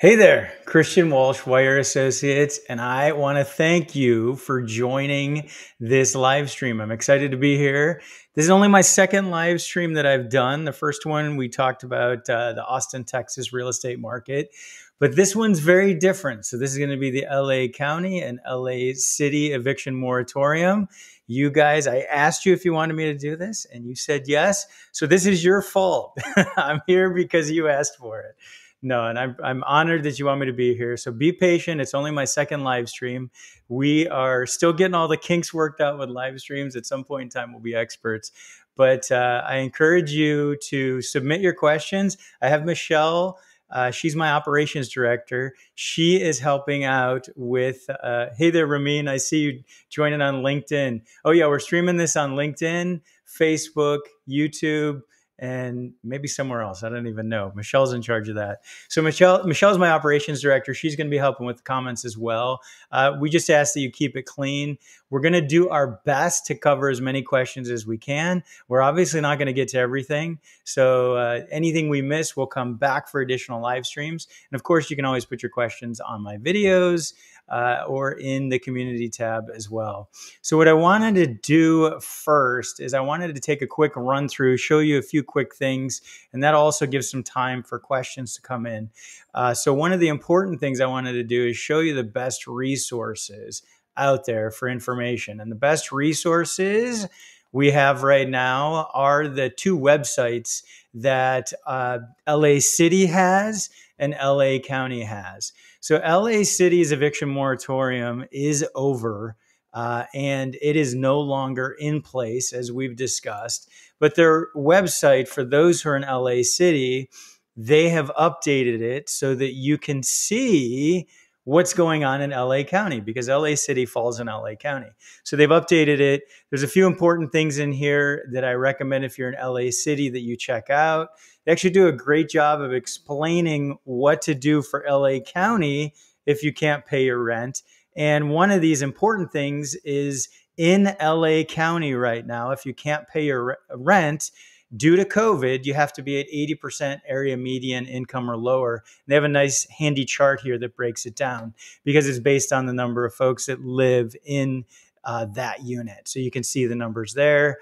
Hey there, Christian Walsh, Wire Associates, and I want to thank you for joining this live stream. I'm excited to be here. This is only my second live stream that I've done. The first one we talked about uh, the Austin, Texas real estate market, but this one's very different. So, this is going to be the LA County and LA City eviction moratorium. You guys, I asked you if you wanted me to do this, and you said yes. So, this is your fault. I'm here because you asked for it. No, and I'm I'm honored that you want me to be here. So be patient. It's only my second live stream. We are still getting all the kinks worked out with live streams. At some point in time, we'll be experts. But uh, I encourage you to submit your questions. I have Michelle. Uh, she's my operations director. She is helping out with. Uh, hey there, Ramin. I see you joining on LinkedIn. Oh yeah, we're streaming this on LinkedIn, Facebook, YouTube and maybe somewhere else. I don't even know. Michelle's in charge of that. So Michelle, Michelle's my operations director. She's going to be helping with the comments as well. Uh, we just ask that you keep it clean. We're going to do our best to cover as many questions as we can. We're obviously not going to get to everything. So uh, anything we miss, we'll come back for additional live streams. And of course, you can always put your questions on my videos uh, or in the community tab as well. So, what I wanted to do first is I wanted to take a quick run through, show you a few quick things, and that also gives some time for questions to come in. Uh, so, one of the important things I wanted to do is show you the best resources out there for information. And the best resources we have right now are the two websites that uh, LA City has and LA County has. So LA City's eviction moratorium is over. Uh, and it is no longer in place, as we've discussed. But their website, for those who are in LA City, they have updated it so that you can see what's going on in LA County because LA City falls in LA County. So they've updated it. There's a few important things in here that I recommend if you're in LA City that you check out. They actually do a great job of explaining what to do for LA County if you can't pay your rent. And one of these important things is in LA County right now, if you can't pay your rent, due to COVID, you have to be at 80% area median income or lower. And they have a nice handy chart here that breaks it down because it's based on the number of folks that live in uh, that unit. So you can see the numbers there.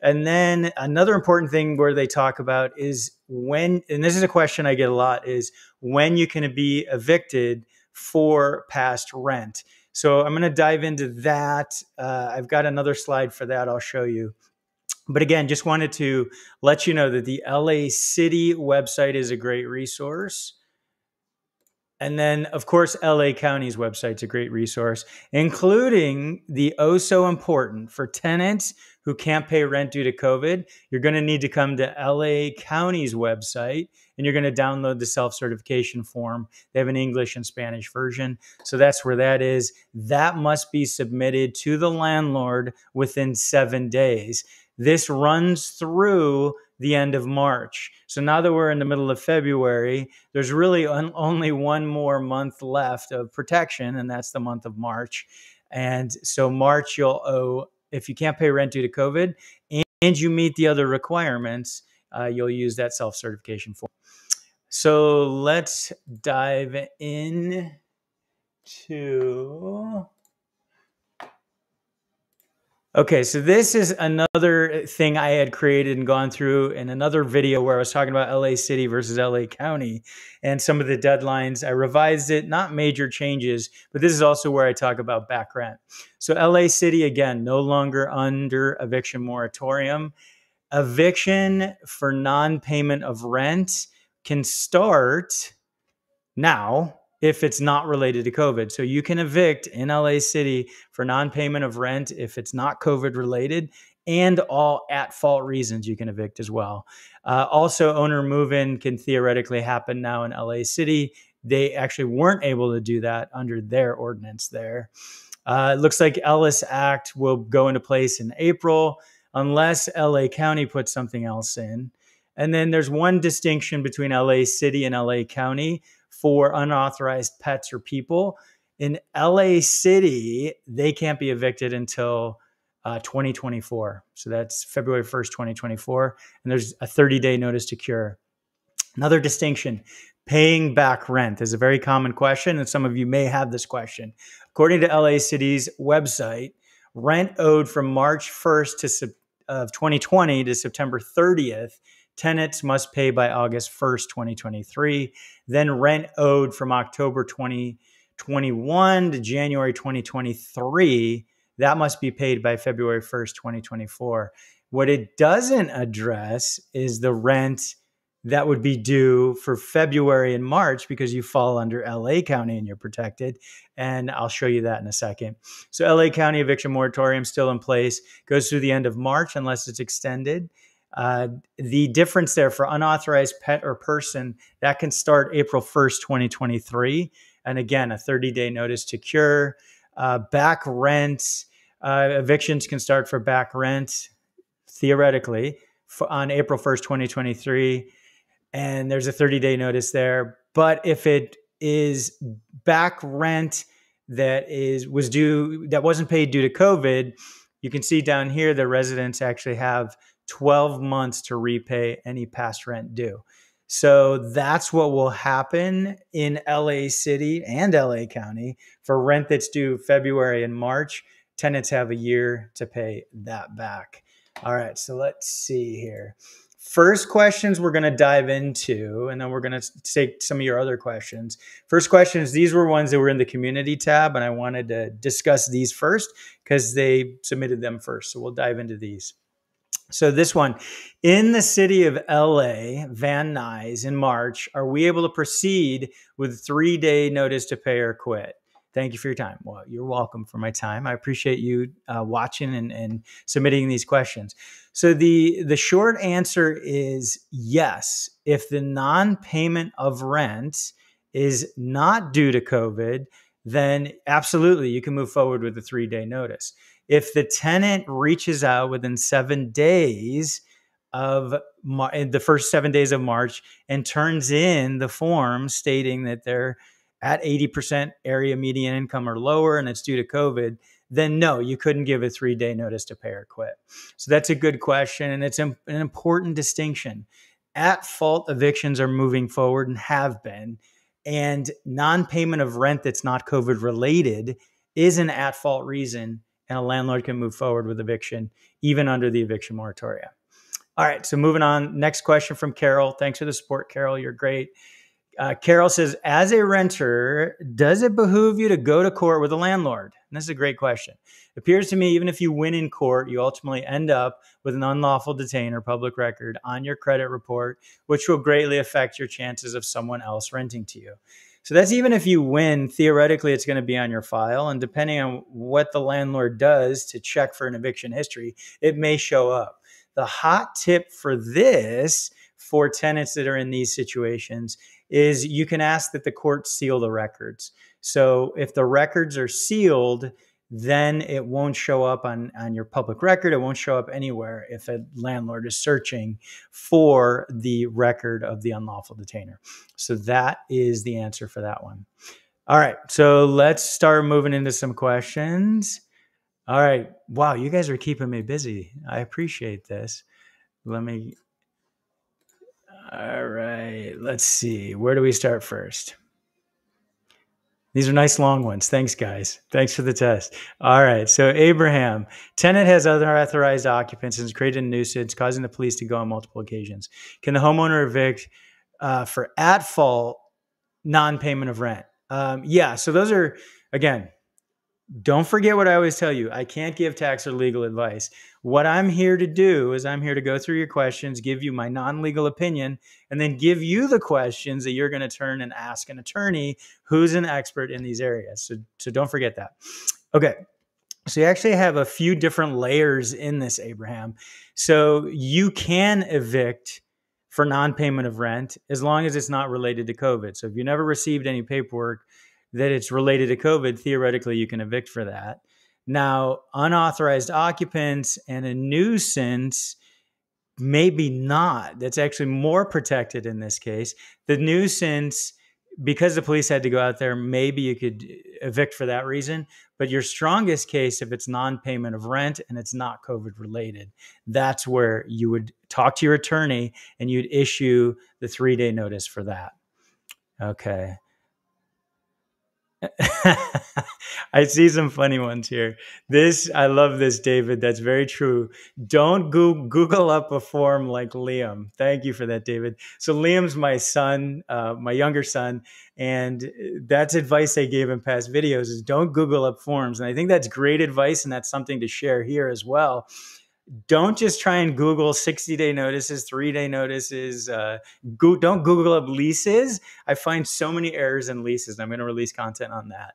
And then another important thing where they talk about is when, and this is a question I get a lot, is when you can be evicted for past rent. So I'm going to dive into that. Uh, I've got another slide for that I'll show you. But again, just wanted to let you know that the LA City website is a great resource. And then, of course, LA County's website is a great resource, including the oh so important for tenants who can't pay rent due to COVID. You're going to need to come to LA County's website and you're going to download the self certification form. They have an English and Spanish version. So that's where that is. That must be submitted to the landlord within seven days. This runs through the end of March. So now that we're in the middle of February, there's really un- only one more month left of protection, and that's the month of March. And so March, you'll owe, if you can't pay rent due to COVID and, and you meet the other requirements, uh, you'll use that self certification form. So let's dive in to Okay, so this is another thing I had created and gone through in another video where I was talking about LA City versus LA County and some of the deadlines. I revised it, not major changes, but this is also where I talk about back rent. So LA City, again, no longer under eviction moratorium. Eviction for non payment of rent can start now if it's not related to COVID. So you can evict in LA City for non payment of rent if it's not COVID related and all at fault reasons you can evict as well. Uh, also, owner move in can theoretically happen now in LA City. They actually weren't able to do that under their ordinance there. Uh, it looks like Ellis Act will go into place in April unless LA County puts something else in. And then there's one distinction between LA City and LA County for unauthorized pets or people. In LA City, they can't be evicted until uh, 2024. So that's February 1st, 2024. And there's a 30 day notice to cure. Another distinction paying back rent is a very common question, and some of you may have this question. According to LA City's website, rent owed from March 1st to of 2020 to September 30th, tenants must pay by August 1st, 2023. Then rent owed from October 2021 to January 2023, that must be paid by February 1st, 2024. What it doesn't address is the rent that would be due for February and March because you fall under LA County and you're protected. And I'll show you that in a second. So, LA County eviction moratorium still in place, goes through the end of March unless it's extended. Uh, the difference there for unauthorized pet or person that can start April 1st, 2023. And again, a 30 day notice to cure. Uh, back rent, uh, evictions can start for back rent theoretically on April 1st, 2023 and there's a 30 day notice there. But if it is back rent that is was due that wasn't paid due to COVID, you can see down here the residents actually have 12 months to repay any past rent due. So that's what will happen in LA City and LA County for rent that's due February and March. Tenants have a year to pay that back. All right, so let's see here first questions we're going to dive into and then we're going to take some of your other questions first questions these were ones that were in the community tab and i wanted to discuss these first because they submitted them first so we'll dive into these so this one in the city of la van nuys in march are we able to proceed with three day notice to pay or quit thank you for your time. Well, you're welcome for my time. I appreciate you uh, watching and, and submitting these questions. So the the short answer is yes. If the non-payment of rent is not due to COVID, then absolutely you can move forward with a three day notice. If the tenant reaches out within seven days of eh, the first seven days of March and turns in the form stating that they're at 80% area median income or lower and it's due to COVID, then no, you couldn't give a three day notice to pay or quit. So that's a good question. And it's an important distinction. At fault evictions are moving forward and have been. And non payment of rent that's not COVID related is an at fault reason. And a landlord can move forward with eviction, even under the eviction moratorium. All right, so moving on. Next question from Carol. Thanks for the support, Carol. You're great. Uh, Carol says, as a renter, does it behoove you to go to court with a landlord? And this is a great question. It appears to me, even if you win in court, you ultimately end up with an unlawful detainer public record on your credit report, which will greatly affect your chances of someone else renting to you. So that's even if you win, theoretically, it's going to be on your file. And depending on what the landlord does to check for an eviction history, it may show up. The hot tip for this for tenants that are in these situations is you can ask that the court seal the records. So if the records are sealed, then it won't show up on, on your public record. It won't show up anywhere if a landlord is searching for the record of the unlawful detainer. So that is the answer for that one. All right. So let's start moving into some questions. All right. Wow. You guys are keeping me busy. I appreciate this. Let me all right, let's see. Where do we start first? These are nice long ones. Thanks, guys. Thanks for the test. All right. So, Abraham, tenant has other authorized occupants and has created a nuisance, causing the police to go on multiple occasions. Can the homeowner evict uh, for at fault non payment of rent? Um, yeah. So, those are, again, don't forget what I always tell you. I can't give tax or legal advice. What I'm here to do is I'm here to go through your questions, give you my non legal opinion, and then give you the questions that you're going to turn and ask an attorney who's an expert in these areas. So, so don't forget that. Okay. So you actually have a few different layers in this, Abraham. So you can evict for non payment of rent as long as it's not related to COVID. So if you never received any paperwork, that it's related to COVID, theoretically you can evict for that. Now, unauthorized occupants and a nuisance, maybe not. That's actually more protected in this case. The nuisance because the police had to go out there, maybe you could evict for that reason. But your strongest case, if it's non payment of rent and it's not COVID related, that's where you would talk to your attorney and you'd issue the three day notice for that. Okay. I see some funny ones here. This, I love this, David. That's very true. Don't go- Google up a form like Liam. Thank you for that, David. So, Liam's my son, uh, my younger son, and that's advice I gave in past videos is don't Google up forms. And I think that's great advice, and that's something to share here as well don't just try and Google 60 day notices, three day notices. Uh, go, don't Google up leases. I find so many errors in leases, and I'm going to release content on that.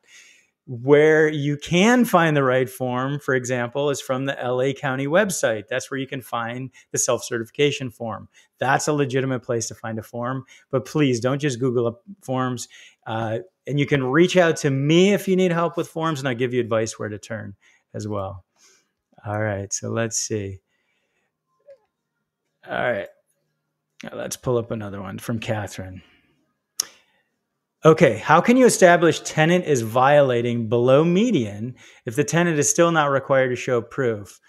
Where you can find the right form, for example, is from the LA County website. That's where you can find the self certification form. That's a legitimate place to find a form. But please don't just Google up forms. Uh, and you can reach out to me if you need help with forms, and I'll give you advice where to turn as well. All right, so let's see. All right, let's pull up another one from Catherine. Okay, how can you establish tenant is violating below median if the tenant is still not required to show proof?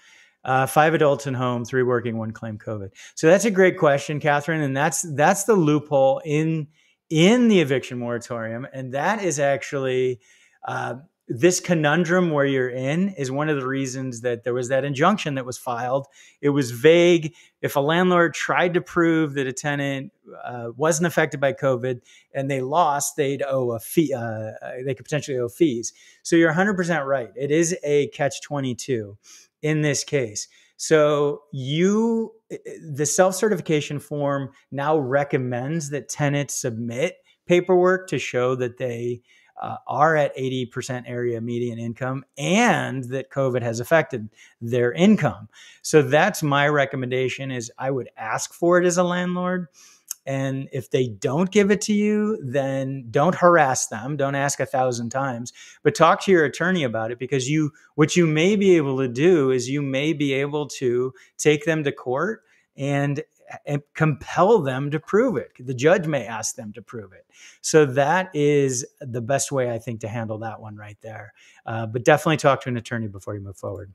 Uh, five adults in home, three working, one claim COVID. So that's a great question, Catherine, and that's that's the loophole in in the eviction moratorium, and that is actually uh, this conundrum where you're in is one of the reasons that there was that injunction that was filed. It was vague. If a landlord tried to prove that a tenant uh, wasn't affected by COVID and they lost, they'd owe a fee. Uh, they could potentially owe fees. So you're 100% right. It is a catch 22 in this case. So you, the self certification form now recommends that tenants submit paperwork to show that they uh, are at 80% area median income and that covid has affected their income. So that's my recommendation is i would ask for it as a landlord. And if they don't give it to you then don't harass them. Don't ask a thousand times but talk to your attorney about it because you what you may be able to do is you may be able to take them to court and and compel them to prove it. The judge may ask them to prove it. So that is the best way I think to handle that one right there. Uh, but definitely talk to an attorney before you move forward.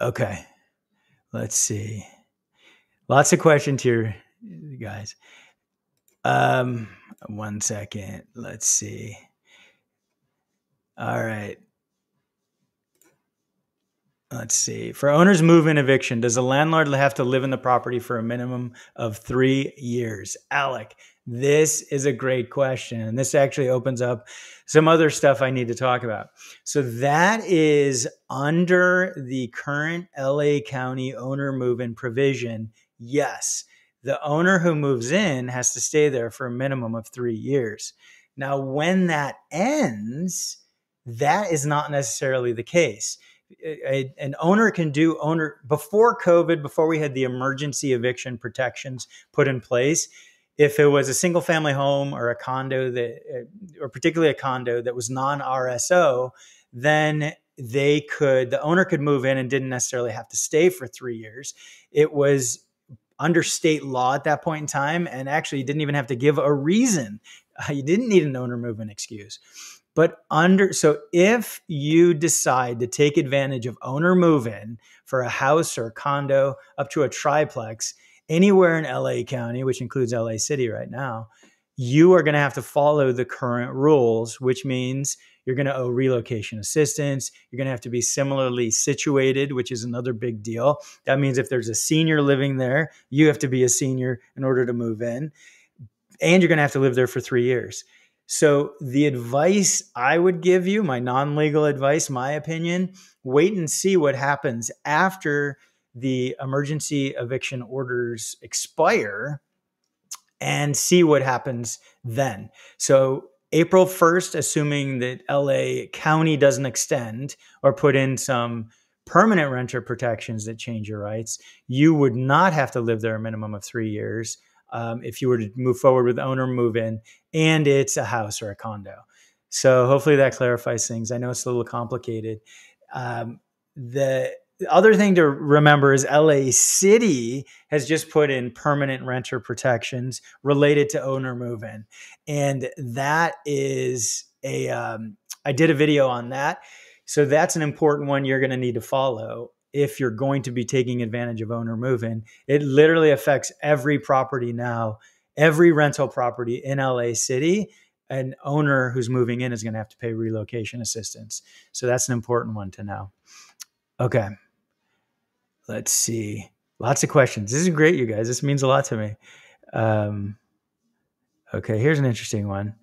Okay, let's see. Lots of questions here, guys. Um, one second. Let's see. All right. Let's see. For owner's move in eviction, does the landlord have to live in the property for a minimum of three years? Alec, this is a great question. And this actually opens up some other stuff I need to talk about. So, that is under the current LA County owner move in provision. Yes, the owner who moves in has to stay there for a minimum of three years. Now, when that ends, that is not necessarily the case a, an owner can do owner before COVID, before we had the emergency eviction protections put in place. If it was a single family home or a condo that, uh, or particularly a condo that was non RSO, then they could, the owner could move in and didn't necessarily have to stay for three years. It was under state law at that point in time. And actually, you didn't even have to give a reason. You didn't need an owner move in excuse. But under so if you decide to take advantage of owner move in for a house or a condo up to a triplex anywhere in LA County, which includes LA City right now, you are going to have to follow the current rules, which means you're going to owe relocation assistance. You're going to have to be similarly situated, which is another big deal. That means if there's a senior living there, you have to be a senior in order to move in. And you're going to have to live there for three years. So, the advice I would give you, my non legal advice, my opinion, wait and see what happens after the emergency eviction orders expire and see what happens then. So, April 1st, assuming that LA County doesn't extend or put in some permanent renter protections that change your rights, you would not have to live there a minimum of three years um, if you were to move forward with owner move in and it's a house or a condo. So hopefully that clarifies things. I know it's a little complicated. Um, the the other thing to remember is LA City has just put in permanent renter protections related to owner move in. And that is a. Um, I did a video on that. So that's an important one you're going to need to follow if you're going to be taking advantage of owner move in. It literally affects every property now, every rental property in LA City. An owner who's moving in is going to have to pay relocation assistance. So that's an important one to know. Okay. Let's see. Lots of questions. This is great, you guys. This means a lot to me. Um, okay, here's an interesting one.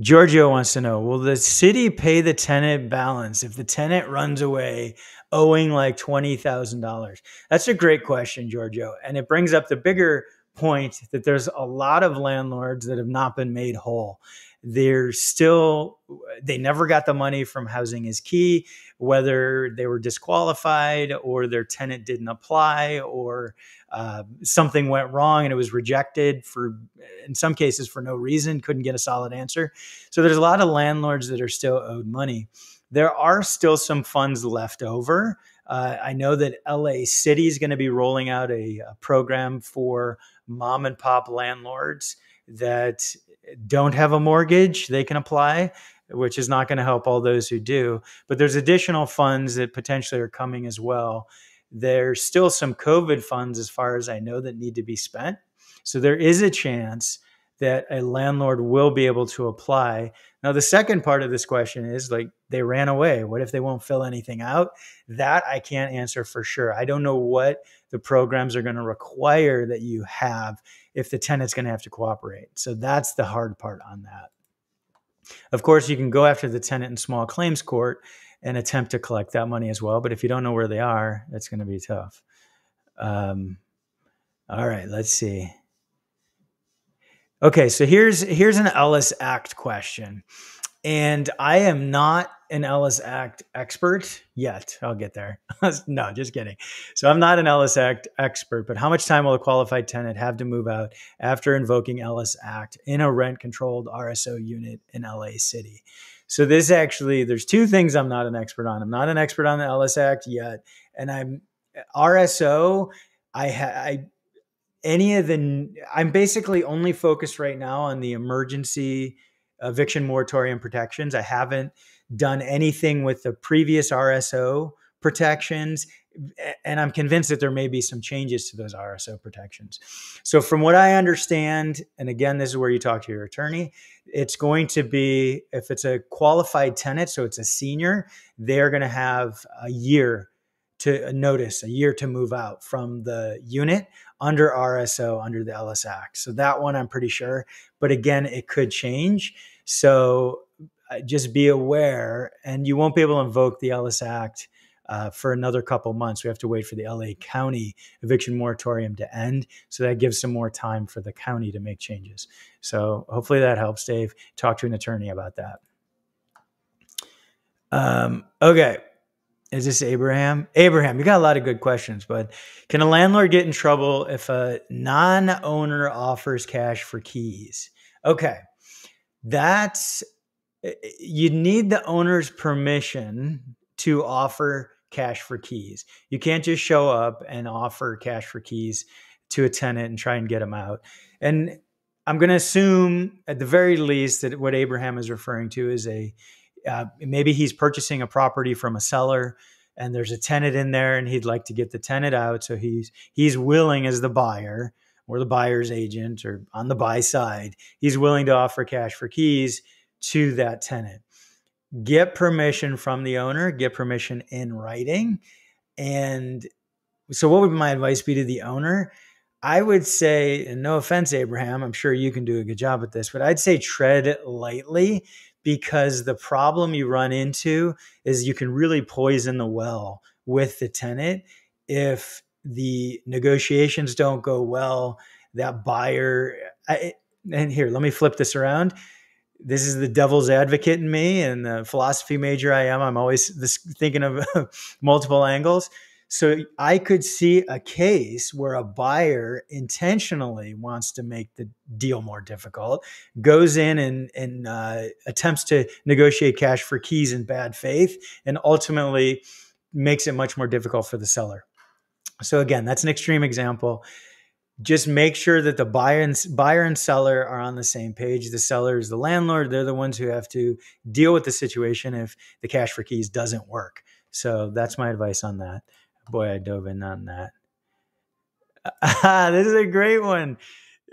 Giorgio wants to know Will the city pay the tenant balance if the tenant runs away owing like $20,000? That's a great question, Giorgio. And it brings up the bigger point that there's a lot of landlords that have not been made whole. They're still they never got the money from housing is key whether they were disqualified or their tenant didn't apply or uh, something went wrong and it was rejected for in some cases for no reason couldn't get a solid answer. So there's a lot of landlords that are still owed money. There are still some funds left over. Uh, I know that LA City is going to be rolling out a, a program for mom and pop landlords that don't have a mortgage, they can apply, which is not going to help all those who do. But there's additional funds that potentially are coming as well. There's still some COVID funds, as far as I know, that need to be spent. So there is a chance that a landlord will be able to apply. Now, the second part of this question is like they ran away. What if they won't fill anything out? That I can't answer for sure. I don't know what the programs are going to require that you have if the tenant's going to have to cooperate. So that's the hard part on that. Of course, you can go after the tenant in small claims court and attempt to collect that money as well. But if you don't know where they are, that's going to be tough. Um, all right, let's see. Okay, so here's here's an Ellis Act question. And I am not an Ellis Act expert yet. I'll get there. no, just kidding. So I'm not an Ellis Act expert, but how much time will a qualified tenant have to move out after invoking Ellis Act in a rent controlled RSO unit in LA City? So this actually, there's two things I'm not an expert on. I'm not an expert on the Ellis Act yet, and I'm RSO. I, ha, I any of the I'm basically only focused right now on the emergency eviction moratorium protections. I haven't done anything with the previous RSO protections. And I'm convinced that there may be some changes to those RSO protections. So, from what I understand, and again, this is where you talk to your attorney, it's going to be if it's a qualified tenant, so it's a senior, they're going to have a year to notice, a year to move out from the unit under RSO under the Ellis Act. So that one I'm pretty sure, but again, it could change. So just be aware, and you won't be able to invoke the Ellis Act. Uh, for another couple months. We have to wait for the LA County eviction moratorium to end. So that gives some more time for the county to make changes. So hopefully that helps, Dave. Talk to an attorney about that. Um, okay. Is this Abraham? Abraham, you got a lot of good questions, but can a landlord get in trouble if a non owner offers cash for keys? Okay. That's, you need the owner's permission to offer cash for keys. You can't just show up and offer cash for keys to a tenant and try and get them out. And I'm going to assume, at the very least, that what Abraham is referring to is a uh, maybe he's purchasing a property from a seller and there's a tenant in there and he'd like to get the tenant out so he's he's willing as the buyer or the buyer's agent or on the buy side he's willing to offer cash for keys to that tenant. Get permission from the owner get permission in writing and so what would my advice be to the owner? I would say, and no offense, Abraham, I'm sure you can do a good job at this, but I'd say tread lightly because the problem you run into is you can really poison the well with the tenant. If the negotiations don't go well that buyer I, and here let me flip this around this is the devil's advocate in me and the philosophy major i am i'm always this, thinking of multiple angles so I could see a case where a buyer intentionally wants to make the deal more difficult, goes in and, and uh, attempts to negotiate cash for keys in bad faith, and ultimately makes it much more difficult for the seller. So again, that's an extreme example. Just make sure that the buyer and buyer and seller are on the same page. The seller is the landlord; they're the ones who have to deal with the situation if the cash for keys doesn't work. So that's my advice on that. Boy, I dove in on that. this is a great one.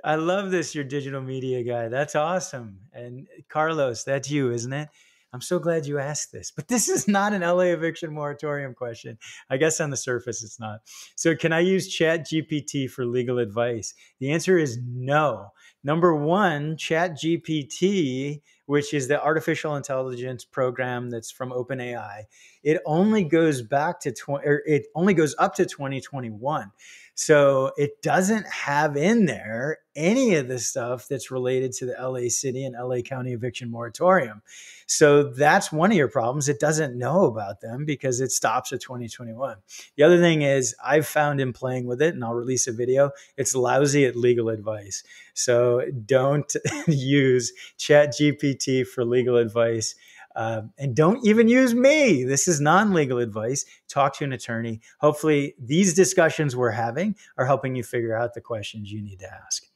I love this, your digital media guy. That's awesome. And Carlos, that's you, isn't it? I'm so glad you asked this, but this is not an LA eviction moratorium question. I guess on the surface it's not. So, can I use Chat GPT for legal advice? The answer is no. Number one, Chat GPT, which is the artificial intelligence program that's from OpenAI, it only goes back to 20, or it only goes up to 2021. So it doesn't have in there any of the stuff that's related to the LA City and LA County eviction moratorium. So that's one of your problems. It doesn't know about them because it stops at 2021. The other thing is, I've found in playing with it, and I'll release a video, it's lousy at legal advice. So don't use Chat GPT for legal advice. Uh, and don't even use me. This is non legal advice. Talk to an attorney. Hopefully, these discussions we're having are helping you figure out the questions you need to ask.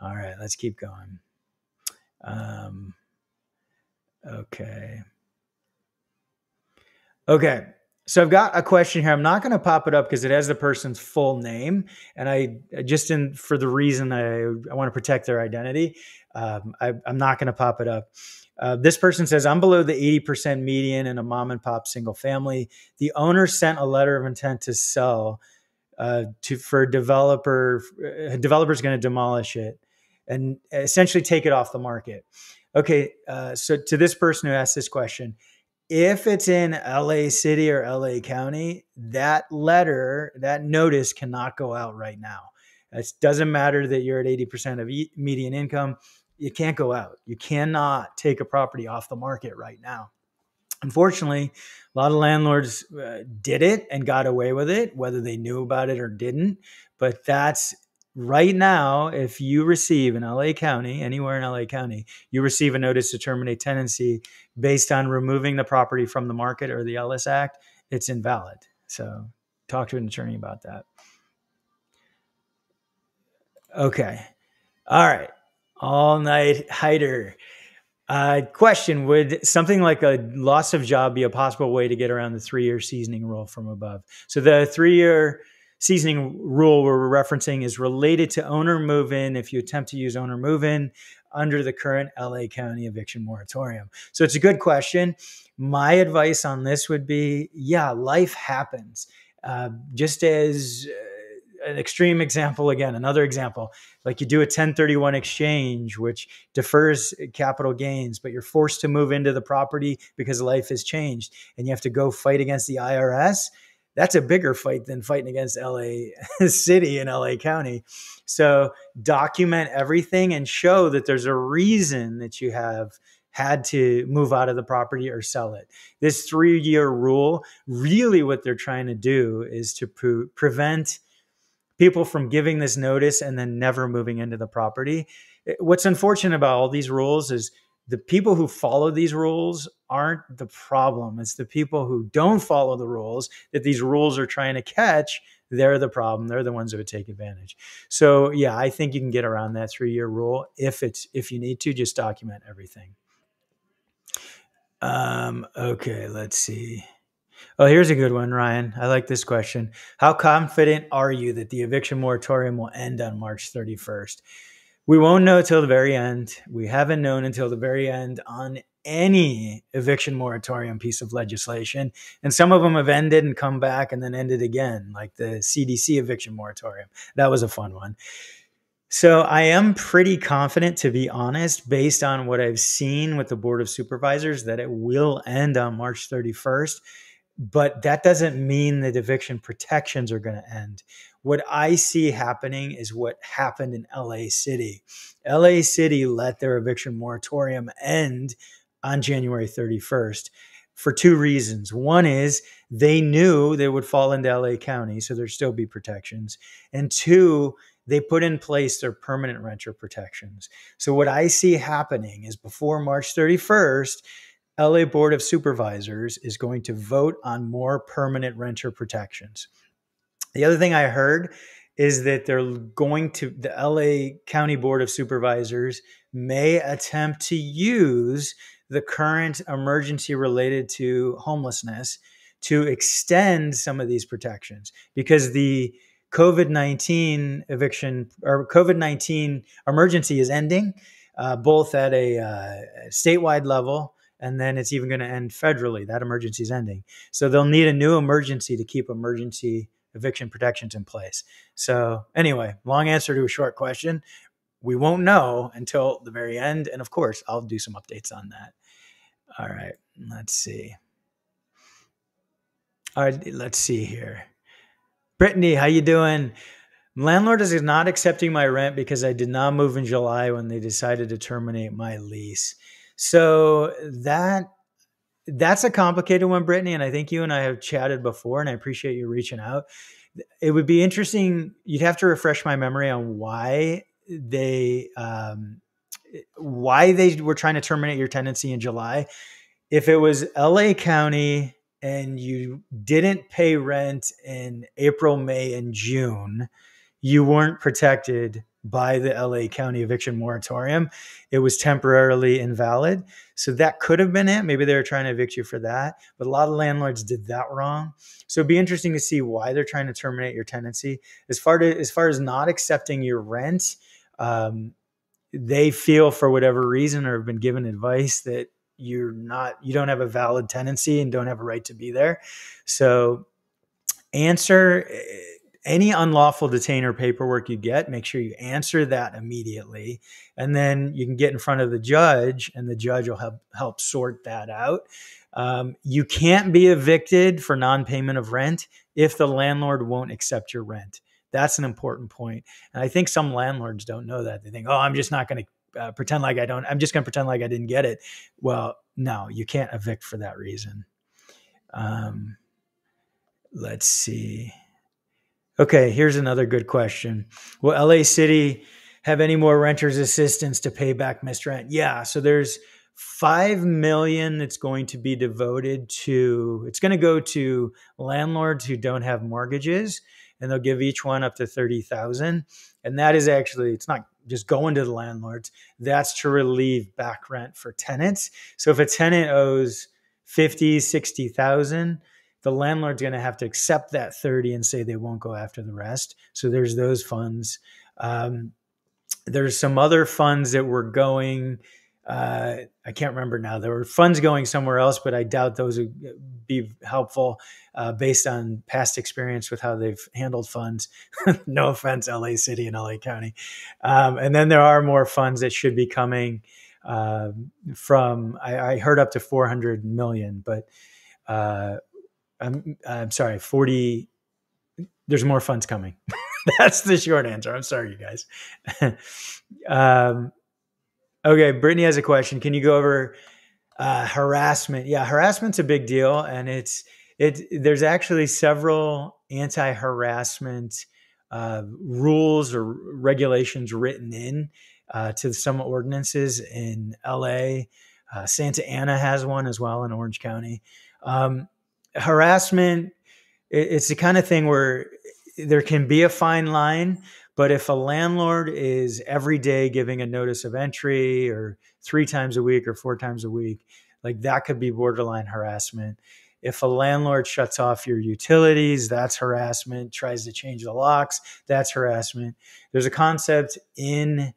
All right, let's keep going. Um, okay. Okay. So I've got a question here. I'm not going to pop it up because it has the person's full name, and I just in for the reason I, I want to protect their identity. Um, I, I'm not going to pop it up. Uh, this person says, I'm below the 80% median in a mom and pop single family. The owner sent a letter of intent to sell uh, to for a developer. A developer's going to demolish it and essentially take it off the market. Okay, uh, so to this person who asked this question, if it's in LA City or LA County, that letter, that notice cannot go out right now. It doesn't matter that you're at 80% of median income you can't go out. You cannot take a property off the market right now. Unfortunately, a lot of landlords uh, did it and got away with it, whether they knew about it or didn't. But that's right now. If you receive in LA County, anywhere in LA County, you receive a notice to terminate tenancy based on removing the property from the market or the Ellis Act, it's invalid. So talk to an attorney about that. Okay. All right. All night hider. Uh, question Would something like a loss of job be a possible way to get around the three year seasoning rule from above? So, the three year seasoning rule we're referencing is related to owner move in if you attempt to use owner move in under the current LA County eviction moratorium. So, it's a good question. My advice on this would be yeah, life happens. Uh, just as uh, an extreme example again another example like you do a 1031 exchange which defers capital gains but you're forced to move into the property because life has changed and you have to go fight against the IRS that's a bigger fight than fighting against LA city and LA county so document everything and show that there's a reason that you have had to move out of the property or sell it. This three year rule, really what they're trying to do is to pre- prevent people from giving this notice and then never moving into the property. What's unfortunate about all these rules is the people who follow these rules aren't the problem. It's the people who don't follow the rules that these rules are trying to catch. They're the problem. They're the ones that would take advantage. So yeah, I think you can get around that three year rule if it's if you need to. Just document everything. Um, okay, let's see. Oh, here's a good one, Ryan. I like this question. How confident are you that the eviction moratorium will end on March 31st? We won't know until the very end. We haven't known until the very end on any eviction moratorium piece of legislation. And some of them have ended and come back and then ended again, like the CDC eviction moratorium. That was a fun one. So I am pretty confident, to be honest, based on what I've seen with the Board of Supervisors, that it will end on March 31st but that doesn't mean that eviction protections are going to end. What I see happening is what happened in LA City. LA City let their eviction moratorium end on January 31st for two reasons. One is they knew they would fall into LA County, so there'd still be protections. And two, they put in place their permanent renter protections. So what I see happening is before March 31st, LA Board of Supervisors is going to vote on more permanent renter protections. The other thing I heard is that they're going to, the LA County Board of Supervisors may attempt to use the current emergency related to homelessness to extend some of these protections because the COVID 19 eviction or COVID 19 emergency is ending, uh, both at a uh, statewide level and then it's even going to end federally. That emergency is ending. So they'll need a new emergency to keep emergency eviction protections in place. So, anyway, long answer to a short question. We won't know until the very end. And of course, I'll do some updates on that. All right, let's see. All right, let's see here. Brittany, how you doing? Landlord is not accepting my rent because I did not move in July when they decided to terminate my lease. So that that's a complicated one, Brittany, and I think you and I have chatted before, and I appreciate you reaching out. It would be interesting. You'd have to refresh my memory on why they um, why they were trying to terminate your tenancy in July. If it was LA County and you didn't pay rent in April, May, and June, you weren't protected by the LA County eviction moratorium. It was temporarily invalid. So that could have been it. Maybe they were trying to evict you for that. But a lot of landlords did that wrong. So it'd be interesting to see why they're trying to terminate your tenancy. As far to, as far as not accepting your rent, um, they feel for whatever reason or have been given advice that you're not you don't have a valid tenancy and don't have a right to be there so answer eh, any unlawful detainer paperwork you get make sure you answer that immediately and then you can get in front of the judge and the judge will help help sort that out um, you can't be evicted for non-payment of rent if the landlord won't accept your rent that's an important point and i think some landlords don't know that they think oh i'm just not going to uh, pretend like I don't, I'm just going to pretend like I didn't get it. Well, no, you can't evict for that reason. Um, let's see. Okay, here's another good question. Will LA City have any more renters assistance to pay back missed rent? Yeah, so there's 5 million that's going to be devoted to it's going to go to landlords who don't have mortgages and they'll give each one up to 30,000 and that is actually it's not just going to the landlords. That's to relieve back rent for tenants. So if a tenant owes 50, 60,000, the landlord's going to have to accept that 30 and say they won't go after the rest. So there's those funds. Um, there's some other funds that were going uh, I can't remember now. There were funds going somewhere else, but I doubt those would be helpful uh, based on past experience with how they've handled funds. no offense, LA City and LA County. Um, and then there are more funds that should be coming uh, from, I, I, heard up to 400 million, but uh, I'm, I'm sorry, 40, there's more funds coming. That's the short answer. I'm sorry, you guys. um, Okay, Brittany has a question. Can you go over uh, harassment? Yeah, harassment's a big deal, and it's it. There's actually several anti-harassment uh, rules or regulations written in uh, to some ordinances in LA. Uh, Santa Ana has one as well in Orange County. Um, harassment, it, it's the kind of thing where there can be a fine line but if a landlord is every day giving a notice of entry or three times a week or four times a week, like that could be borderline harassment. If a landlord shuts off your utilities, that's harassment. Tries to change the locks, that's harassment. There's a concept in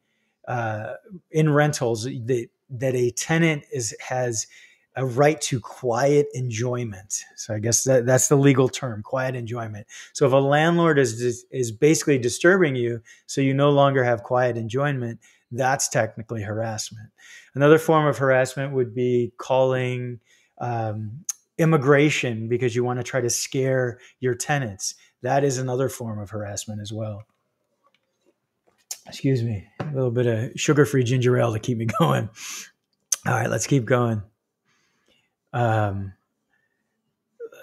uh, in rentals that that a tenant is has a right to quiet enjoyment. So I guess that, that's the legal term, quiet enjoyment. So if a landlord is is basically disturbing you, so you no longer have quiet enjoyment, that's technically harassment. Another form of harassment would be calling um, immigration because you want to try to scare your tenants. That is another form of harassment as well. Excuse me, a little bit of sugar-free ginger ale to keep me going. All right, let's keep going. Um,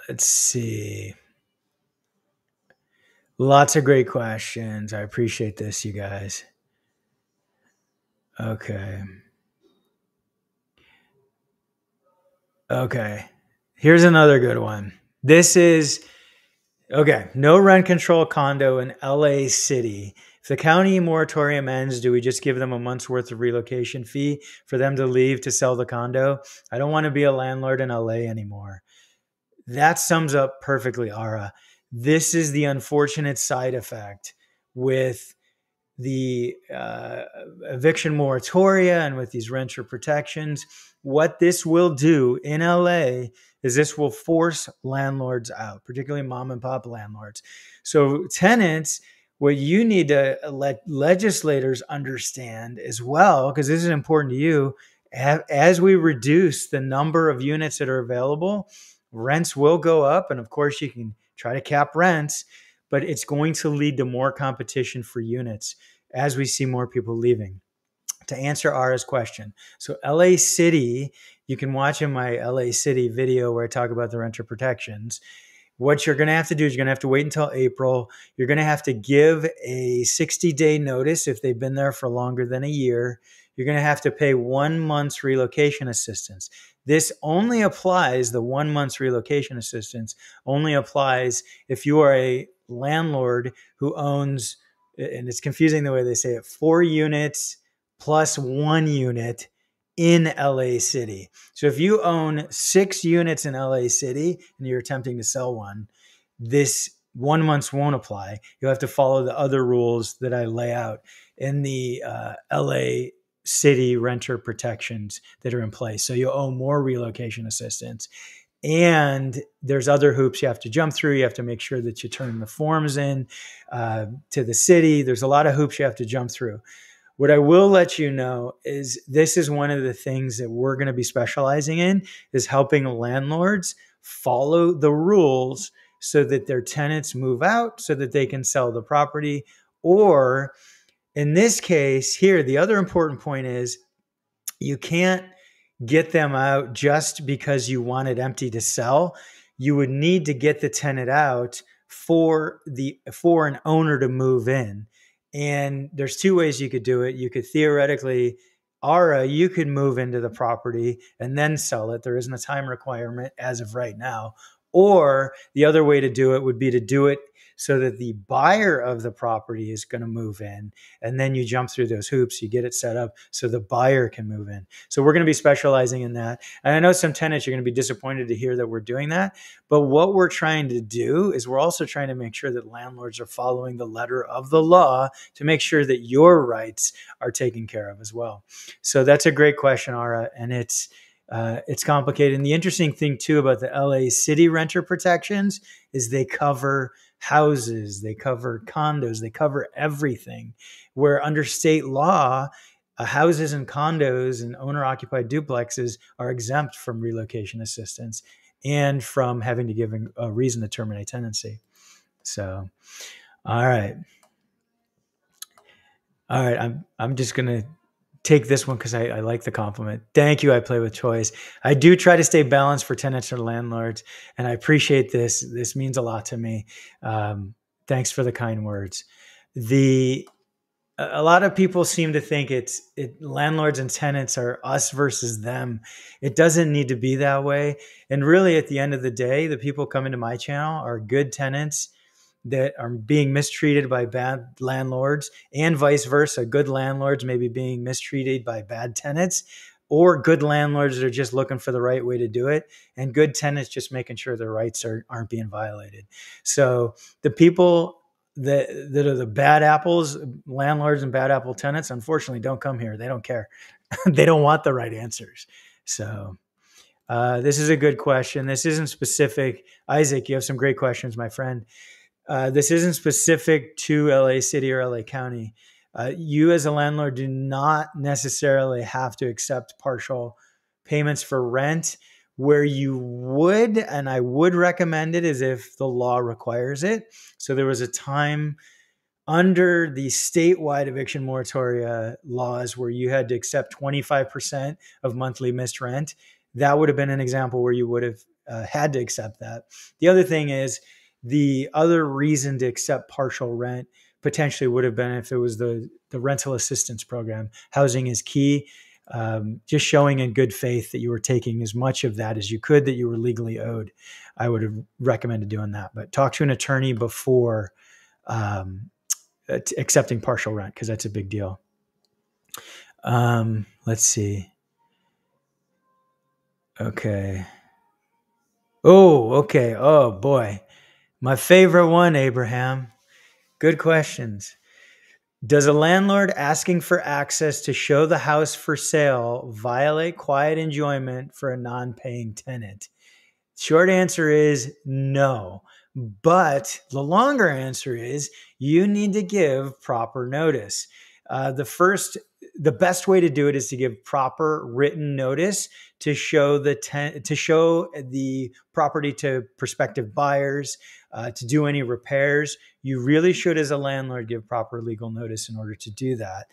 let's see. Lots of great questions. I appreciate this, you guys. Okay. Okay. Here's another good one. This is okay. No rent control condo in LA City. If the county moratorium ends, do we just give them a month's worth of relocation fee for them to leave to sell the condo? I don't want to be a landlord in LA anymore. That sums up perfectly, Ara. This is the unfortunate side effect with the uh, eviction moratoria and with these renter protections. What this will do in LA is this will force landlords out, particularly mom and pop landlords. So, tenants, what you need to uh, let legislators understand as well, because this is important to you, as we reduce the number of units that are available, rents will go up. And of course, you can try to cap rents, but it's going to lead to more competition for units as we see more people leaving. To answer Ara's question, so LA City, you can watch in my LA City video where I talk about the renter protections. What you're going to have to do is you're going to have to wait until April. You're going to have to give a 60 day notice if they've been there for longer than a year. You're going to have to pay one month's relocation assistance. This only applies, the one month's relocation assistance only applies if you are a landlord who owns, and it's confusing the way they say it, four units plus one unit in LA City. So if you own six units in LA City and you're attempting to sell one, this one month's won't apply. You'll have to follow the other rules that I lay out in the uh, LA city renter protections that are in place. So you'll owe more relocation assistance. And there's other hoops you have to jump through. You have to make sure that you turn the forms in uh, to the city. There's a lot of hoops you have to jump through. What I will let you know is this is one of the things that we're going to be specializing in is helping landlords follow the rules so that their tenants move out so that they can sell the property or in this case here, the other important point is you can't get them out just because you want it empty to sell. You would need to get the tenant out for the for an owner to move in. And there's two ways you could do it. You could theoretically Ara, you could move into the property and then sell it. There isn't a time requirement as of right now. Or the other way to do it would be to do it so that the buyer of the property is going to move in. And then you jump through those hoops, you get it set up so the buyer can move in. So we're going to be specializing in that. And I know some tenants are going to be disappointed to hear that we're doing that. But what we're trying to do is we're also trying to make sure that landlords are following the letter of the law to make sure that your rights are taken care of as well. So that's a great question, Ara. And it's, uh, it's complicated. And the interesting thing too about the LA city renter protections is they cover houses, they cover condos, they cover everything. Where under state law, uh, houses and condos and owner occupied duplexes are exempt from relocation assistance and from having to give a reason to terminate tenancy. So, all right. All right, I'm I'm just gonna take this one because I, I, like the compliment. Thank you. I play with choice. I do try to stay balanced for tenants or landlords, and I appreciate this. This means a lot to me. Um, thanks for the kind words. The a lot of people seem to think it's it, landlords and tenants are us versus them. It doesn't need to be that way. And really, at the end of the day, the people coming to my channel are good tenants that are being mistreated by bad landlords and vice versa. Good landlords maybe being mistreated by bad tenants or good landlords that are just looking for the right way to do it and good tenants just making sure their rights are, aren't being violated. So the people that, that are the bad apples, landlords and bad apple tenants, unfortunately don't come here. They don't care. they don't want the right answers. So uh, this is a good question. This isn't specific. Isaac, you have some great questions, my friend. Uh, this isn't specific to LA City or LA County. Uh, you, as a landlord, do not necessarily have to accept partial payments for rent. Where you would, and I would recommend it, is if the law requires it. So there was a time under the statewide eviction moratoria laws where you had to accept 25% of monthly missed rent. That would have been an example where you would have uh, had to accept that. The other thing is, the other reason to accept partial rent potentially would have been if it was the the rental assistance program. Housing is key. um, just showing in good faith that you were taking as much of that as you could that you were legally owed. I would have recommended doing that. But talk to an attorney before um, accepting partial rent because that's a big deal. Um, let's see. Okay. Oh, okay. Oh boy. My favorite one, Abraham. Good questions. Does a landlord asking for access to show the house for sale violate quiet enjoyment for a non paying tenant? Short answer is no. But the longer answer is you need to give proper notice. Uh, the first, the best way to do it is to give proper written notice to show the ten, to show the property to prospective buyers, uh, to do any repairs. You really should, as a landlord, give proper legal notice in order to do that.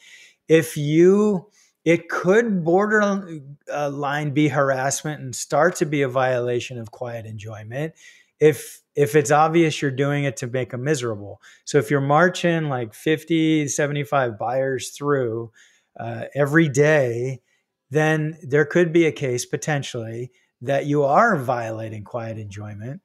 If you it could borderline uh, be harassment and start to be a violation of quiet enjoyment if if it's obvious you're doing it to make them miserable so if you're marching like 50 75 buyers through uh, every day then there could be a case potentially that you are violating quiet enjoyment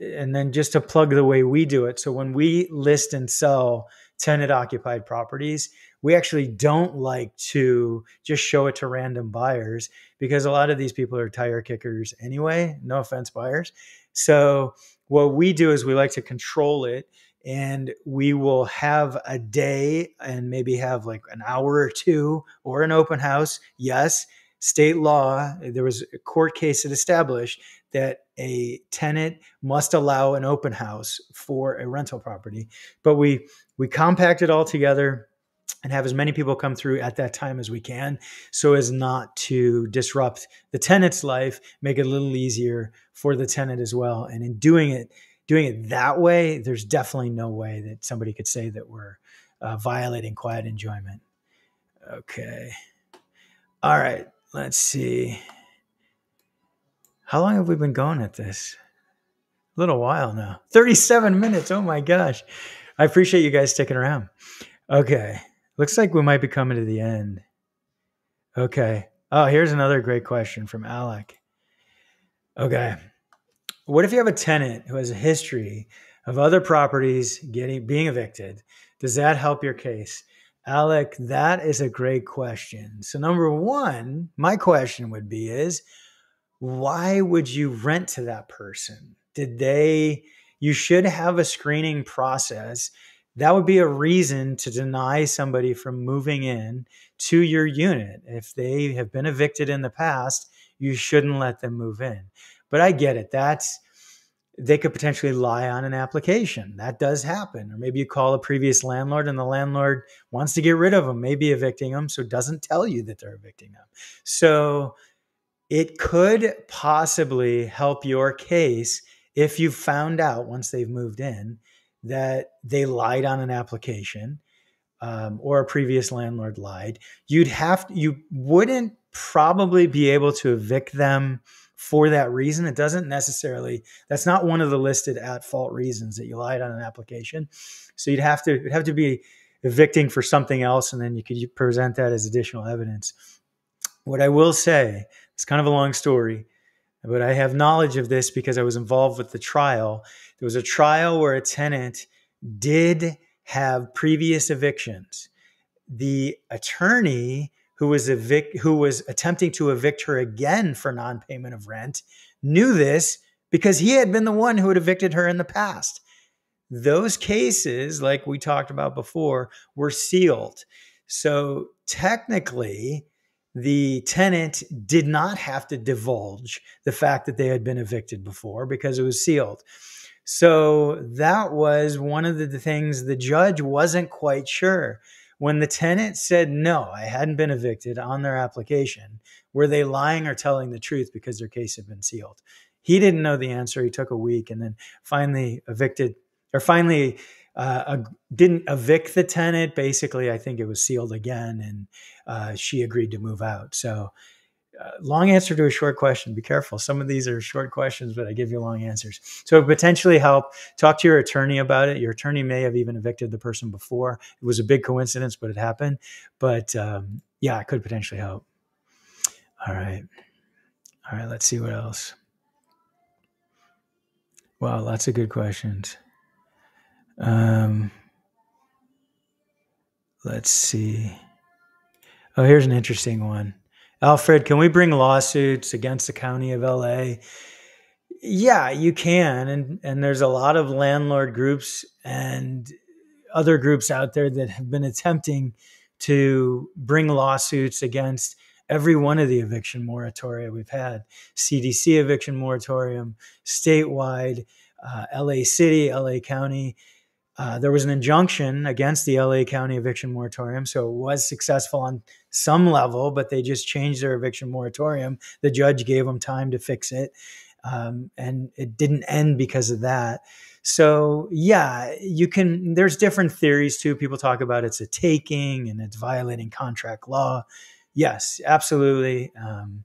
and then just to plug the way we do it so when we list and sell tenant occupied properties we actually don't like to just show it to random buyers because a lot of these people are tire kickers anyway. No offense, buyers. So, what we do is we like to control it and we will have a day and maybe have like an hour or two or an open house. Yes, state law, there was a court case that established that a tenant must allow an open house for a rental property. But we we compact it all together and have as many people come through at that time as we can so as not to disrupt the tenant's life make it a little easier for the tenant as well. And in doing it doing it that way there's definitely no way that somebody could say that we're uh, violating quiet enjoyment. Okay. All right let's see. How long have we been going at this? A little while now. 37 minutes oh my gosh. I appreciate you guys sticking around. Okay Looks like we might be coming to the end. Okay. Oh, here's another great question from Alec. Okay. What if you have a tenant who has a history of other properties getting being evicted? Does that help your case? Alec, that is a great question. So number 1, my question would be is why would you rent to that person? Did they you should have a screening process that would be a reason to deny somebody from moving in to your unit. If they have been evicted in the past, you shouldn't let them move in. But I get it. That's they could potentially lie on an application. That does happen. Or maybe you call a previous landlord and the landlord wants to get rid of them, maybe evicting them, so doesn't tell you that they're evicting them. So it could possibly help your case if you found out once they've moved in that they lied on an application um, or a previous landlord lied, you'd have you wouldn't probably be able to evict them for that reason. It doesn't necessarily that's not one of the listed at fault reasons that you lied on an application. So you'd have to it'd have to be evicting for something else, and then you could present that as additional evidence. What I will say, it's kind of a long story, but I have knowledge of this because I was involved with the trial. There was a trial where a tenant did have previous evictions. The attorney who was evict who was attempting to evict her again for non-payment of rent knew this because he had been the one who had evicted her in the past. Those cases, like we talked about before, were sealed. So technically, the tenant did not have to divulge the fact that they had been evicted before because it was sealed. So that was one of the things the judge wasn't quite sure. When the tenant said, no, I hadn't been evicted on their application, were they lying or telling the truth because their case had been sealed? He didn't know the answer. He took a week and then finally evicted or finally uh, didn't evict the tenant. Basically, I think it was sealed again, and uh, she agreed to move out. So, uh, long answer to a short question. Be careful. Some of these are short questions, but I give you long answers. So, potentially help. Talk to your attorney about it. Your attorney may have even evicted the person before. It was a big coincidence, but it happened. But um, yeah, it could potentially help. All right. All right, let's see what else. Wow, lots of good questions. Um, let's see. Oh, here's an interesting one. Alfred, can we bring lawsuits against the county of LA? Yeah, you can. And and there's a lot of landlord groups and other groups out there that have been attempting to bring lawsuits against every one of the eviction moratoria we've had CDC eviction moratorium, statewide, uh, LA City, LA County. Uh, there was an injunction against the LA County eviction moratorium, so it was successful on some level, but they just changed their eviction moratorium. The judge gave them time to fix it, um, and it didn't end because of that. So yeah, you can. There's different theories too. People talk about it's a taking and it's violating contract law. Yes, absolutely. Um,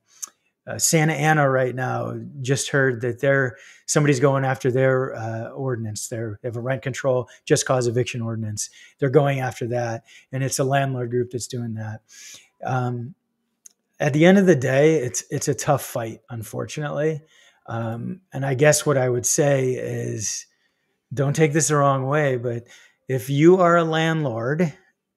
uh, Santa Ana right now just heard that they're somebody's going after their uh, ordinance. They're, they have a rent control just cause eviction ordinance. They're going after that, and it's a landlord group that's doing that. Um, at the end of the day, it's it's a tough fight, unfortunately. Um, and I guess what I would say is, don't take this the wrong way, but if you are a landlord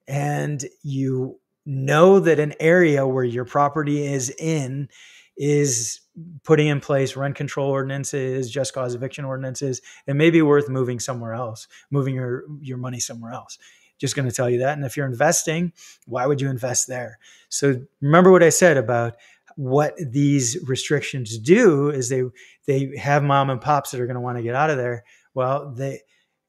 and you know that an area where your property is in is putting in place rent control ordinances, just cause eviction ordinances, it may be worth moving somewhere else, moving your, your money somewhere else. Just going to tell you that. And if you're investing, why would you invest there? So remember what I said about what these restrictions do is they they have mom and pops that are going to want to get out of there. Well, they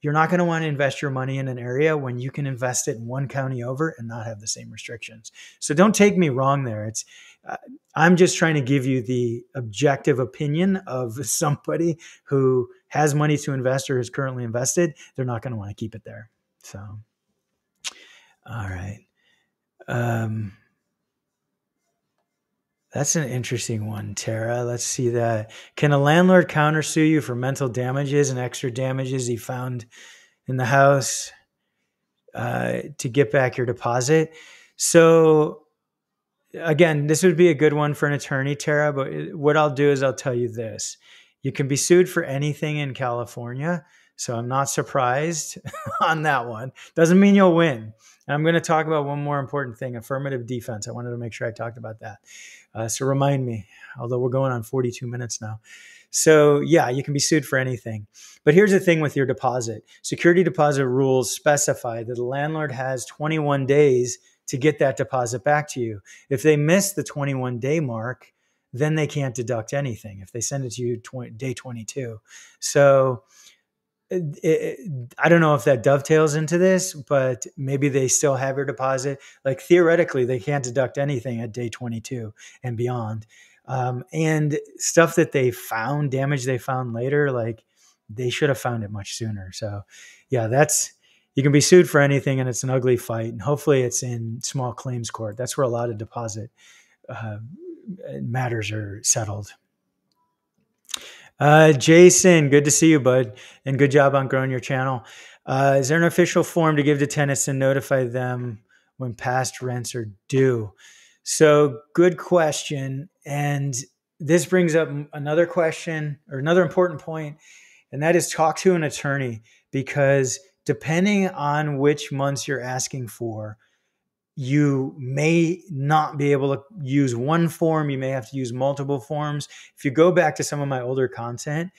you're not going to want to invest your money in an area when you can invest it in one county over and not have the same restrictions. So don't take me wrong there. It's uh, I'm just trying to give you the objective opinion of somebody who has money to invest or is currently invested. They're not going to want to keep it there. So, all right. Um, that's an interesting one, Tara. Let's see that. Can a landlord countersue you for mental damages and extra damages he found in the house uh, to get back your deposit? So, again, this would be a good one for an attorney, Tara. But what I'll do is I'll tell you this: you can be sued for anything in California. So I'm not surprised on that one. Doesn't mean you'll win. And I'm going to talk about one more important thing affirmative defense. I wanted to make sure I talked about that. Uh, so remind me, although we're going on 42 minutes now. So, yeah, you can be sued for anything. But here's the thing with your deposit security deposit rules specify that the landlord has 21 days to get that deposit back to you. If they miss the 21 day mark, then they can't deduct anything if they send it to you 20, day 22. So, I don't know if that dovetails into this, but maybe they still have your deposit. Like theoretically, they can't deduct anything at day 22 and beyond. Um, and stuff that they found, damage they found later, like they should have found it much sooner. So, yeah, that's you can be sued for anything, and it's an ugly fight. And hopefully, it's in small claims court. That's where a lot of deposit uh, matters are settled. Uh, Jason, good to see you, bud, and good job on growing your channel. Uh, is there an official form to give to tenants and notify them when past rents are due? So, good question. And this brings up another question or another important point, and that is talk to an attorney because depending on which months you're asking for, you may not be able to use one form. You may have to use multiple forms. If you go back to some of my older content,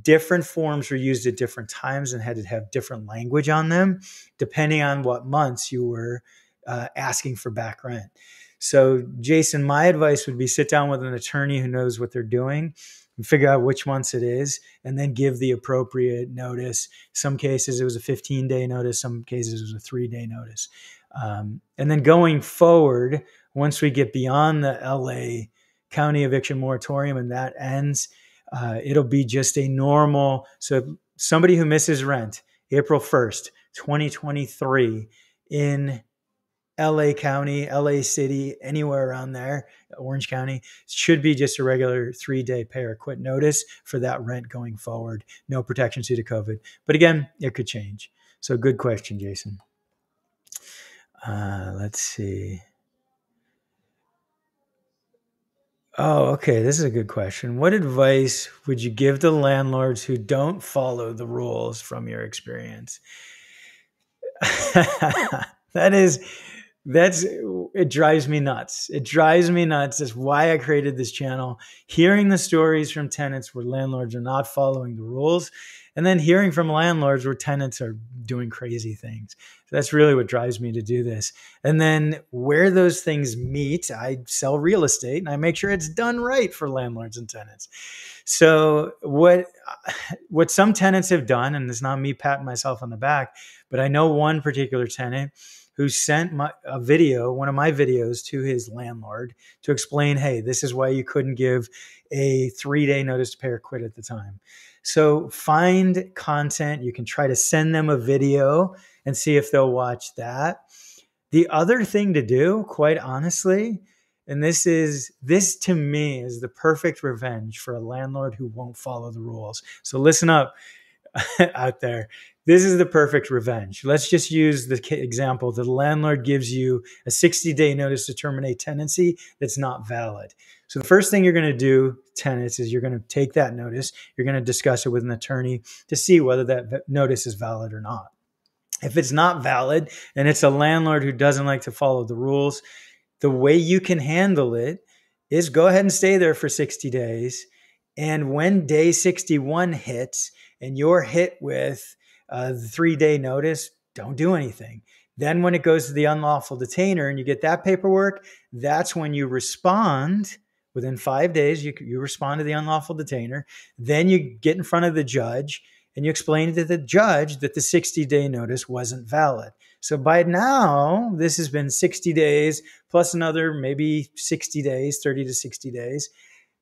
different forms were used at different times and had to have different language on them, depending on what months you were uh, asking for back rent. So, Jason, my advice would be sit down with an attorney who knows what they're doing and figure out which months it is and then give the appropriate notice. Some cases it was a 15 day notice, some cases it was a three day notice. Um, and then going forward, once we get beyond the LA county eviction moratorium and that ends, uh, it'll be just a normal. So somebody who misses rent April 1st, 2023 in LA County, LA City, anywhere around there, Orange County, should be just a regular three day pay or quit notice for that rent going forward. No protection due to COVID. But again, it could change. So good question, Jason. Uh, let's see. Oh, okay. This is a good question. What advice would you give to landlords who don't follow the rules from your experience? that is that's it drives me nuts. It drives me nuts. That's why I created this channel. Hearing the stories from tenants where landlords are not following the rules, and then hearing from landlords where tenants are doing crazy things. So that's really what drives me to do this. And then where those things meet, I sell real estate and I make sure it's done right for landlords and tenants. So what what some tenants have done, and it's not me patting myself on the back, but I know one particular tenant who sent my, a video, one of my videos, to his landlord to explain, hey, this is why you couldn't give a three day notice to pay or quit at the time. So find content. You can try to send them a video and see if they'll watch that. The other thing to do, quite honestly, and this is this to me is the perfect revenge for a landlord who won't follow the rules. So listen up out there. This is the perfect revenge. Let's just use the example. The landlord gives you a 60 day notice to terminate tenancy that's not valid. So the first thing you're going to do, tenants, is you're going to take that notice. You're going to discuss it with an attorney to see whether that notice is valid or not. If it's not valid and it's a landlord who doesn't like to follow the rules, the way you can handle it is go ahead and stay there for 60 days. And when day 61 hits and you're hit with uh, the three day notice, don't do anything. Then, when it goes to the unlawful detainer and you get that paperwork, that's when you respond. Within five days, you, you respond to the unlawful detainer. Then you get in front of the judge and you explain to the judge that the 60 day notice wasn't valid. So by now, this has been 60 days plus another maybe 60 days, 30 to 60 days.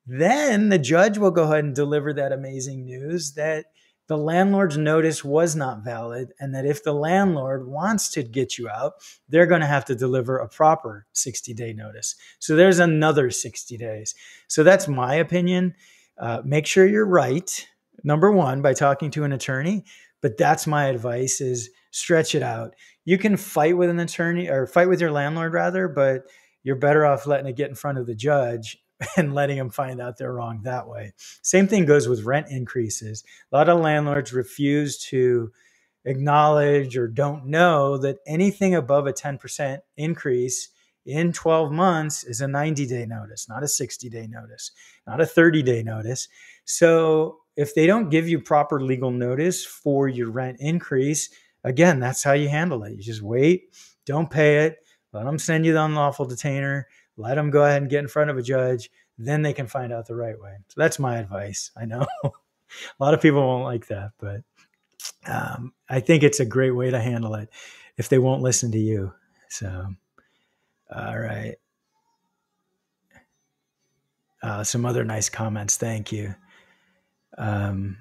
Then the judge will go ahead and deliver that amazing news that the landlord's notice was not valid, and that if the landlord wants to get you out, they're going to have to deliver a proper 60 day notice. So there's another 60 days. So that's my opinion. Uh, make sure you're right, number one, by talking to an attorney. But that's my advice is stretch it out. You can fight with an attorney or fight with your landlord rather, but you're better off letting it get in front of the judge and letting them find out they're wrong that way. Same thing goes with rent increases. A lot of landlords refuse to acknowledge or don't know that anything above a 10% increase in 12 months is a 90 day notice, not a 60 day notice, not a 30 day notice. So if they don't give you proper legal notice for your rent increase, again, that's how you handle it. You just wait, don't pay it, let them send you the unlawful detainer let them go ahead and get in front of a judge. Then they can find out the right way. So that's my advice. I know a lot of people won't like that, but um, I think it's a great way to handle it if they won't listen to you. So, all right. Uh, some other nice comments. Thank you. Um,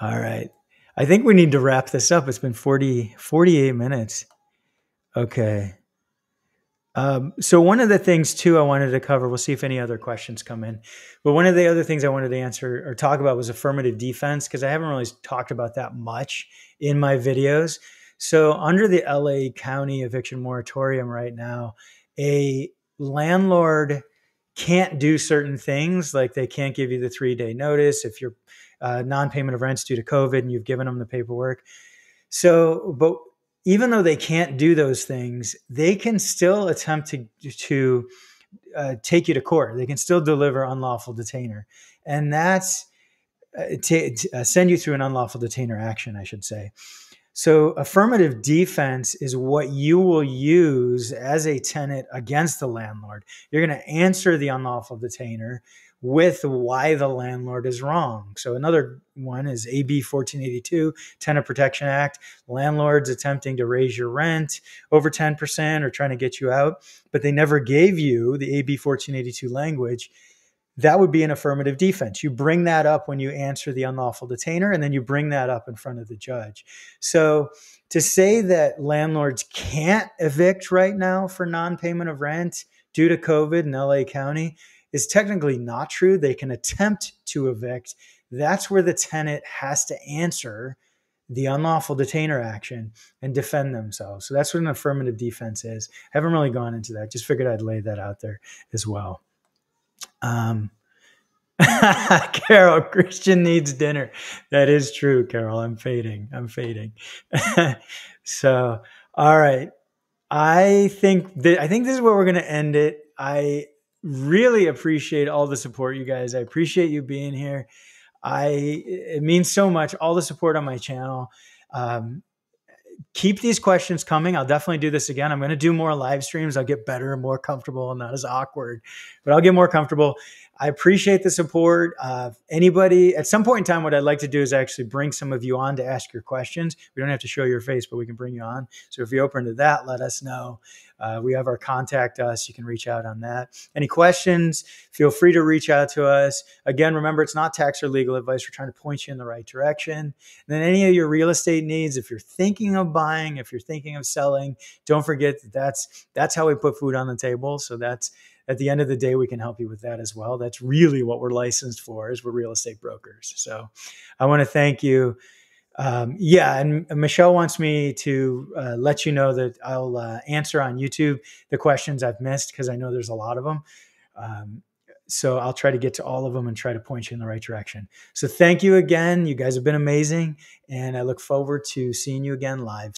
all right. I think we need to wrap this up. It's been 40, 48 minutes. Okay. Um, so one of the things too I wanted to cover, we'll see if any other questions come in. But one of the other things I wanted to answer or talk about was affirmative defense because I haven't really talked about that much in my videos. So under the LA County eviction moratorium right now, a landlord can't do certain things like they can't give you the three day notice if you're uh, non-payment of rents due to COVID and you've given them the paperwork. So, but even though they can't do those things, they can still attempt to to uh, take you to court. They can still deliver unlawful detainer, and that's uh, to, uh, send you through an unlawful detainer action, I should say. So, affirmative defense is what you will use as a tenant against the landlord. You're going to answer the unlawful detainer with why the landlord is wrong. So another one is AB 1482, Tenant Protection Act. Landlords attempting to raise your rent over 10% or trying to get you out, but they never gave you the AB 1482 language. That would be an affirmative defense. You bring that up when you answer the unlawful detainer, and then you bring that up in front of the judge. So to say that landlords can't evict right now for non payment of rent due to COVID in LA County is technically not true. They can attempt to evict. That's where the tenant has to answer the unlawful detainer action and defend themselves. So that's what an affirmative defense is. I haven't really gone into that. Just figured I'd lay that out there as well. Um, Carol, Christian needs dinner. That is true, Carol. I'm fading. I'm fading. so, all right. I think that I think this is where we're going to end it. I really appreciate all the support, you guys. I appreciate you being here. I it means so much. All the support on my channel. Um, keep these questions coming. I'll definitely do this again. I'm going to do more live streams. I'll get better and more comfortable and not as awkward, but I'll get more comfortable. I appreciate the support. Uh, anybody at some point in time, what I'd like to do is actually bring some of you on to ask your questions. We don't have to show your face, but we can bring you on. So if you're open to that, let us know. Uh, we have our contact us. You can reach out on that. Any questions? Feel free to reach out to us. Again, remember it's not tax or legal advice. We're trying to point you in the right direction. And then any of your real estate needs, if you're thinking of buying, if you're thinking of selling, don't forget that that's that's how we put food on the table. So that's at the end of the day, we can help you with that as well. That's really what we're licensed for is we're real estate brokers. So I want to thank you. Um, yeah, and Michelle wants me to uh, let you know that I'll uh, answer on YouTube the questions I've missed because I know there's a lot of them. Um, so I'll try to get to all of them and try to point you in the right direction. So thank you again. You guys have been amazing, and I look forward to seeing you again live